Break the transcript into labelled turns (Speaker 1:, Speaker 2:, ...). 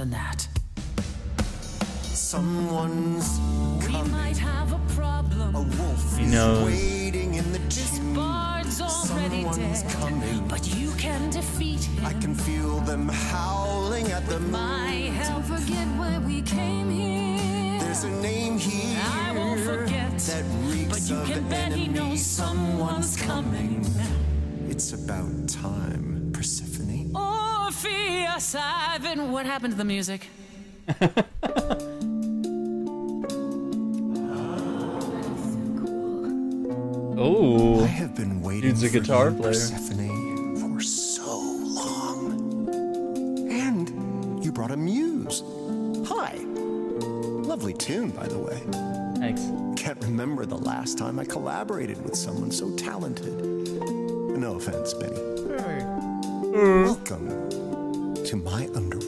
Speaker 1: than that.
Speaker 2: Someone's
Speaker 1: We
Speaker 2: coming.
Speaker 1: might have a problem.
Speaker 2: A wolf
Speaker 3: He
Speaker 2: is
Speaker 3: knows.
Speaker 2: waiting in the
Speaker 1: This bard's already
Speaker 2: Someone's
Speaker 1: dead,
Speaker 2: coming.
Speaker 1: but you can defeat him.
Speaker 2: I can feel them howling at the moon.
Speaker 1: My help. Forget why we came here.
Speaker 2: There's a name here
Speaker 1: I won't forget,
Speaker 2: that reeks
Speaker 1: but you
Speaker 2: of
Speaker 1: can bet he knows someone's coming.
Speaker 2: It's about time, Persephone.
Speaker 1: Orpheus, What happened to the music? Oh.
Speaker 2: I
Speaker 3: Oh,
Speaker 2: have been waiting
Speaker 3: Dude's a
Speaker 2: for
Speaker 3: guitar
Speaker 2: you,
Speaker 3: player.
Speaker 2: Persephone, for so long. And you brought a muse. Hi. Lovely tune, by the way.
Speaker 3: thanks.
Speaker 2: Can't remember the last time I collaborated with someone so talented. No offense, Benny. Welcome to my underworld.